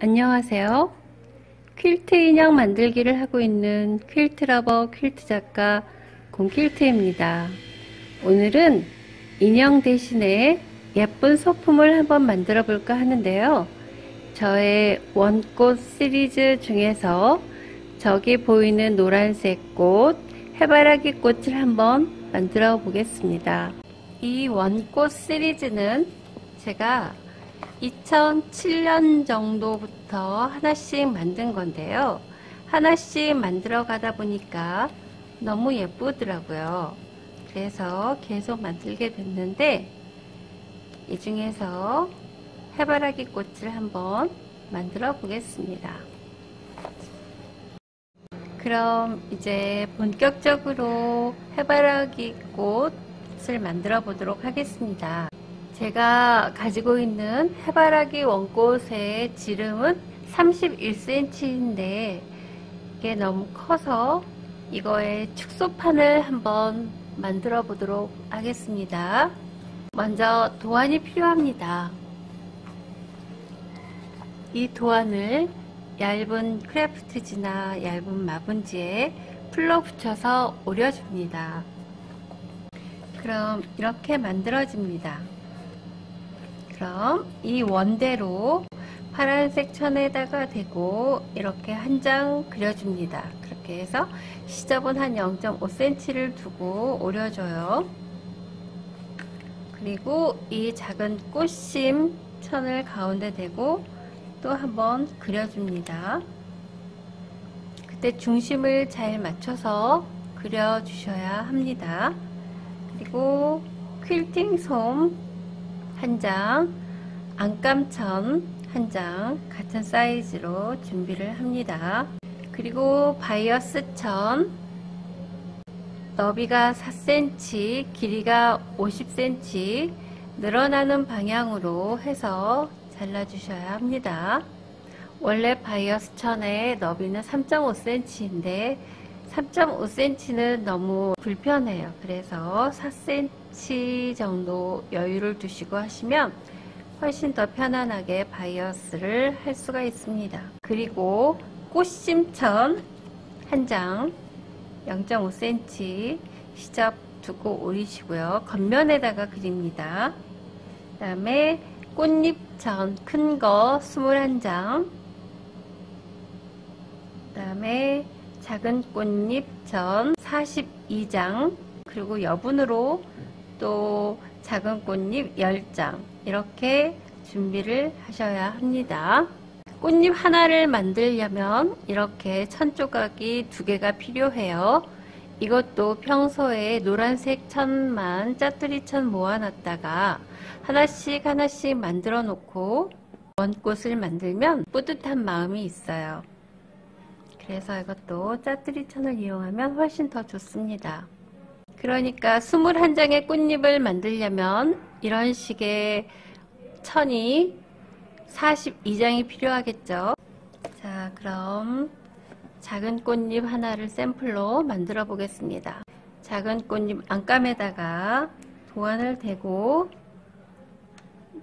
안녕하세요. 퀼트 인형 만들기를 하고 있는 퀼트 lover 퀼트 작가 곰퀼트입니다. 오늘은 인형 대신에 예쁜 소품을 한번 만들어 볼까 하는데요. 저의 원꽃 시리즈 중에서 저기 보이는 노란색 꽃, 해바라기 꽃을 한번 만들어 보겠습니다. 이 원꽃 시리즈는 제가 2007년 정도부터 하나씩 만든 건데요. 하나씩 만들어 가다 보니까 너무 예쁘더라고요. 그래서 계속 만들게 됐는데 이 중에서 해바라기 꽃을 한번 만들어 보겠습니다. 그럼 이제 본격적으로 해바라기 꽃을 만들어 보도록 하겠습니다. 제가 가지고 있는 해바라기 원꽃의 지름은 31cm인데 이게 너무 커서 이거의 축소판을 한번 만들어 보도록 하겠습니다. 먼저 도안이 필요합니다. 이 도안을 얇은 크래프트지나 얇은 마분지에 풀로 붙여서 오려줍니다. 그럼 이렇게 만들어집니다. 그럼 이 원대로 파란색 천에다가 대고 이렇게 한 장 그려줍니다. 그렇게 해서 시접은 한 0.5cm를 두고 오려줘요. 그리고 이 작은 꽃심 천을 가운데 대고 또 한번 그려줍니다. 그때 중심을 잘 맞춰서 그려주셔야 합니다. 그리고 퀼팅 솜 한 장, 안감천 한 장 같은 사이즈로 준비를 합니다. 그리고 바이어스 천 너비가 4cm, 길이가 50cm 늘어나는 방향으로 해서 잘라주셔야 합니다. 원래 바이어스 천의 너비는 3.5cm인데 3.5cm는 너무 불편해요. 그래서 4cm 정도 여유를 두시고 하시면 훨씬 더 편안하게 바이어스를 할 수가 있습니다. 그리고 꽃심천 한 장 0.5cm 시접 두고 오리시고요. 겉면에다가 그립니다. 그 다음에 꽃잎전 큰거 21장 그 다음에 작은 꽃잎 전 42장 그리고 여분으로 또 작은 꽃잎 10장 이렇게 준비를 하셔야 합니다. 꽃잎 하나를 만들려면 이렇게 천 조각이 두 개가 필요해요. 이것도 평소에 노란색 천만 짜투리 천 모아놨다가 하나씩 하나씩 만들어 놓고 원꽃을 만들면 뿌듯한 마음이 있어요. 그래서 이것도 짜투리 천을 이용하면 훨씬 더 좋습니다. 그러니까 21장의 꽃잎을 만들려면 이런 식의 천이 42장이 필요하겠죠. 자, 그럼 작은 꽃잎 하나를 샘플로 만들어 보겠습니다. 작은 꽃잎 안감에다가 도안을 대고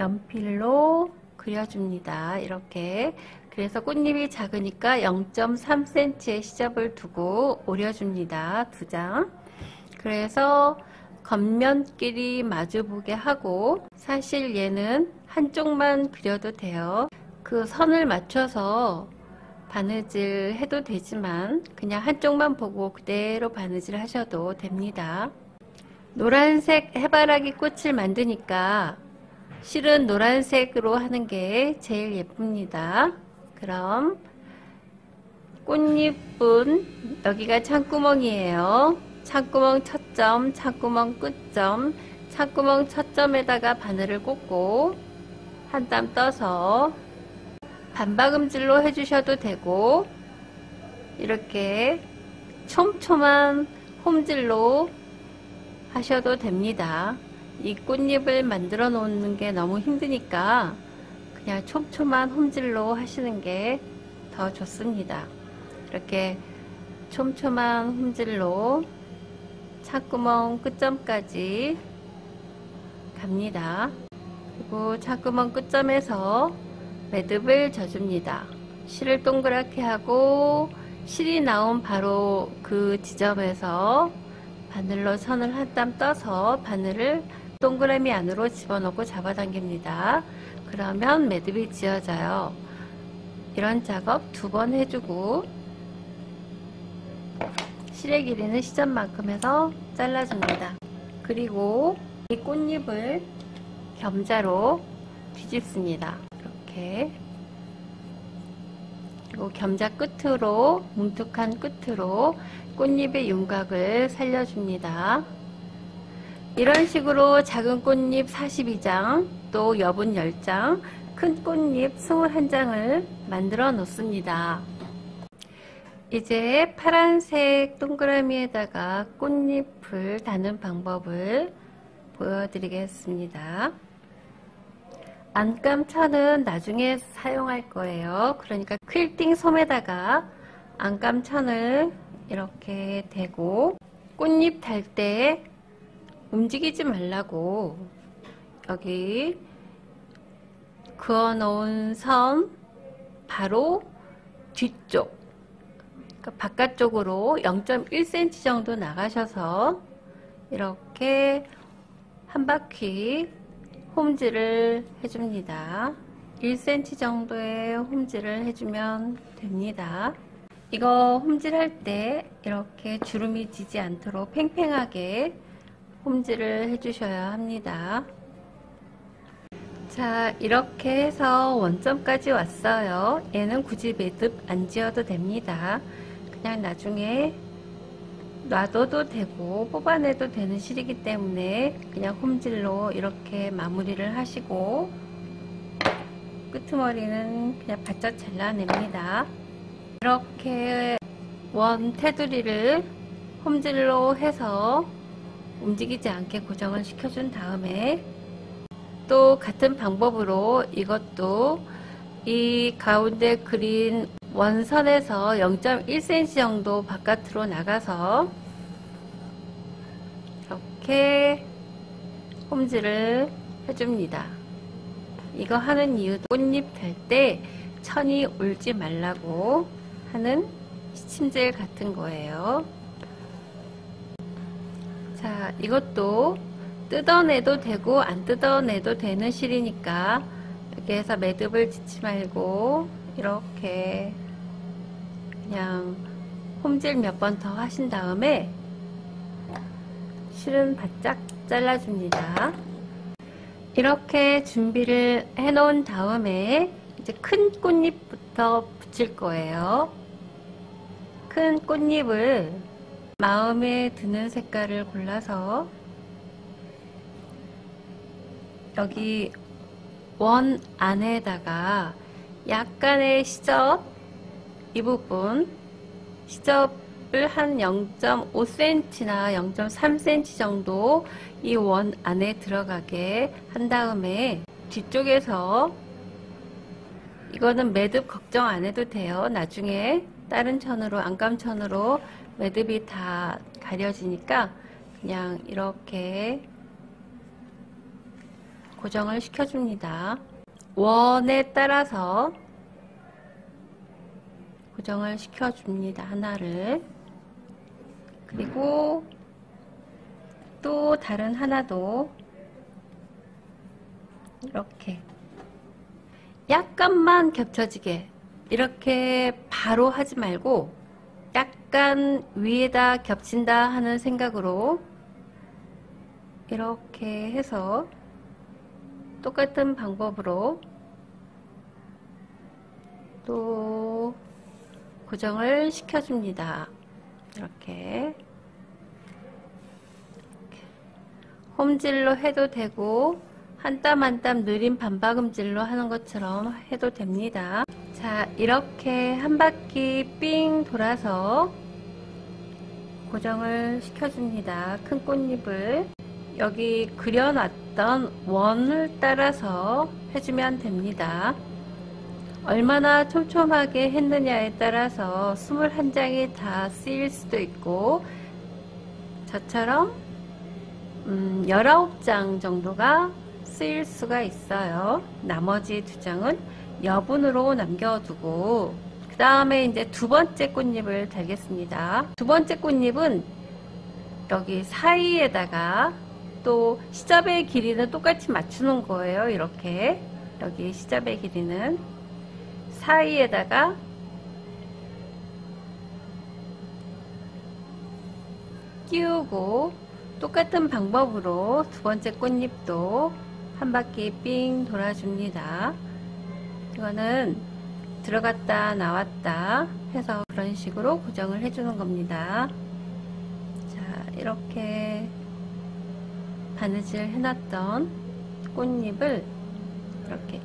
연필로 그려줍니다. 이렇게 그래서 꽃잎이 작으니까 0.3cm의 시접을 두고 오려줍니다. 두 장. 그래서 겉면끼리 마주보게 하고 사실 얘는 한쪽만 그려도 돼요. 그 선을 맞춰서 바느질 해도 되지만 그냥 한쪽만 보고 그대로 바느질 하셔도 됩니다. 노란색 해바라기 꽃을 만드니까 실은 노란색으로 하는 게 제일 예쁩니다. 그럼 꽃잎은 여기가 창구멍이에요. 창구멍 첫 점, 창구멍 끝점, 창구멍 첫 점에다가 바늘을 꽂고 한 땀 떠서 반박음질로 해주셔도 되고 이렇게 촘촘한 홈질로 하셔도 됩니다. 이 꽃잎을 만들어 놓는 게 너무 힘드니까 그냥 촘촘한 홈질로 하시는 게 더 좋습니다. 이렇게 촘촘한 홈질로 차구멍 끝점까지 갑니다. 그리고 차구멍 끝점에서 매듭을 져줍니다. 실을 동그랗게 하고 실이 나온 바로 그 지점에서 바늘로 선을 한 땀 떠서 바늘을 동그라미 안으로 집어넣고 잡아당깁니다. 그러면 매듭이 지어져요. 이런 작업 두 번 해주고 실의 길이는 시점만큼 해서 잘라줍니다. 그리고 이 꽃잎을 겸자로 뒤집습니다. 이렇게 그리고 겸자 끝으로 뭉툭한 끝으로 꽃잎의 윤곽을 살려줍니다. 이런 식으로 작은 꽃잎 42장 또 여분 10장 큰 꽃잎 21장을 만들어 놓습니다. 이제 파란색 동그라미에다가 꽃잎을 다는 방법을 보여드리겠습니다. 안감천은 나중에 사용할 거예요. 그러니까 퀼팅 솜에다가 안감천을 이렇게 대고 꽃잎 달 때 움직이지 말라고 여기 그어 놓은 선 바로 뒤쪽 그러니까 바깥쪽으로 0.1cm 정도 나가셔서 이렇게 한 바퀴 홈질을 해줍니다. 1cm 정도의 홈질을 해주면 됩니다. 이거 홈질할 때 이렇게 주름이 지지 않도록 팽팽하게 홈질을 해주셔야 합니다. 자 이렇게 해서 원점까지 왔어요. 얘는 굳이 매듭 안 지어도 됩니다. 그냥 나중에 놔둬도 되고 뽑아내도 되는 실이기 때문에 그냥 홈질로 이렇게 마무리를 하시고 끄트머리는 그냥 바짝 잘라냅니다. 이렇게 원 테두리를 홈질로 해서 움직이지 않게 고정을 시켜준 다음에 또 같은 방법으로 이것도 이 가운데 그린 원선에서 0.1cm 정도 바깥으로 나가서 이렇게 홈질을 해줍니다. 이거 하는 이유도 꽃잎 될 때 천이 울지 말라고 하는 시침질 같은 거예요. 자, 이것도 뜯어내도 되고 안 뜯어내도 되는 실이니까 이렇게 해서 매듭을 짓지 말고 이렇게 그냥 홈질 몇 번 더 하신 다음에 실은 바짝 잘라줍니다. 이렇게 준비를 해 놓은 다음에 이제 큰 꽃잎부터 붙일 거예요. 큰 꽃잎을 마음에 드는 색깔을 골라서 여기 원 안에다가 약간의 시접 이 부분 시접을 한 0.5cm나 0.3cm 정도 이 원 안에 들어가게 한 다음에 뒤쪽에서 이거는 매듭 걱정 안 해도 돼요. 나중에 다른 천으로 안감천으로 매듭이 다 가려지니까 그냥 이렇게 고정을 시켜줍니다. 원에 따라서 고정을 시켜줍니다. 하나를. 그리고 또 다른 하나도 이렇게 약간만 겹쳐지게 이렇게 바로 하지 말고 약간 위에다 겹친다 하는 생각으로 이렇게 해서 똑같은 방법으로 또 고정을 시켜줍니다. 이렇게. 홈질로 해도 되고 한땀 한땀 느린 반박음질로 하는 것처럼 해도 됩니다. 자 이렇게 한 바퀴 삥 돌아서 고정을 시켜줍니다. 큰 꽃잎을 여기 그려놨 던 원을 따라서 해주면 됩니다. 얼마나 촘촘하게 했느냐에 따라서 21장이 다 쓰일 수도 있고 저처럼 음, 19장 정도가 쓰일 수가 있어요. 나머지 두 장은 여분으로 남겨두고 그 다음에 이제 두 번째 꽃잎을 달겠습니다. 두 번째 꽃잎은 여기 사이에다가 또 시접의 길이는 똑같이 맞추는 거예요. 이렇게 여기 시접의 길이는 사이에다가 끼우고 똑같은 방법으로 두 번째 꽃잎도 한 바퀴 삥 돌아줍니다. 이거는 들어갔다 나왔다 해서 그런 식으로 고정을 해주는 겁니다. 자, 이렇게 바느질 해놨던 꽃잎을 이렇게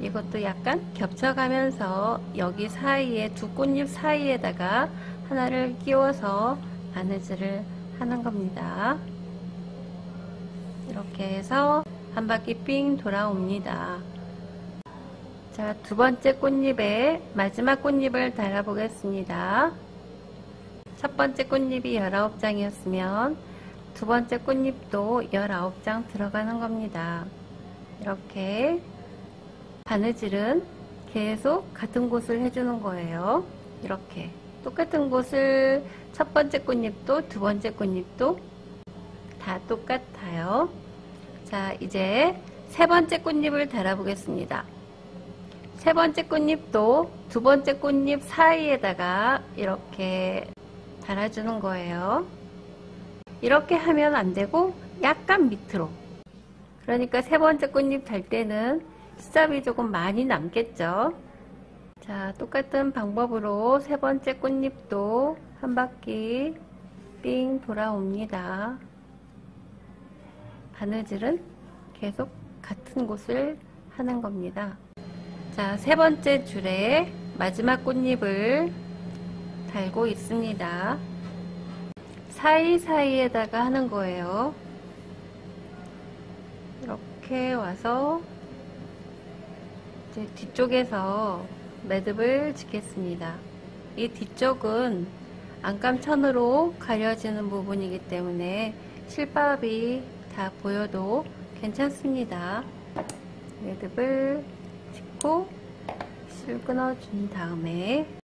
이것도 약간 겹쳐가면서 여기 사이에 두 꽃잎 사이에다가 하나를 끼워서 바느질을 하는 겁니다. 이렇게 해서 한 바퀴 삥 돌아옵니다. 자, 두 번째 꽃잎에 마지막 꽃잎을 달아보겠습니다. 첫 번째 꽃잎이 19장이었으면 두 번째 꽃잎도 19장 들어가는 겁니다. 이렇게 바느질은 계속 같은 곳을 해주는 거예요. 이렇게 똑같은 곳을 첫 번째 꽃잎도 두 번째 꽃잎도 다 똑같아요. 자, 이제 세 번째 꽃잎을 달아 보겠습니다. 세 번째 꽃잎도 두 번째 꽃잎 사이에다가 이렇게 달아주는 거예요. 이렇게 하면 안 되고 약간 밑으로. 그러니까 세 번째 꽃잎 달 때는 시접이 조금 많이 남겠죠. 자, 똑같은 방법으로 세 번째 꽃잎도 한 바퀴 삥 돌아옵니다. 바느질은 계속 같은 곳을 하는 겁니다. 자, 세 번째 줄에 마지막 꽃잎을 달고 있습니다. 사이사이에다가 하는 거예요. 이렇게 와서 이제 뒤쪽에서 매듭을 짓겠습니다. 이 뒤쪽은 안감천으로 가려지는 부분이기 때문에 실밥이 다 보여도 괜찮습니다. 매듭을 짓고 실 끊어준 다음에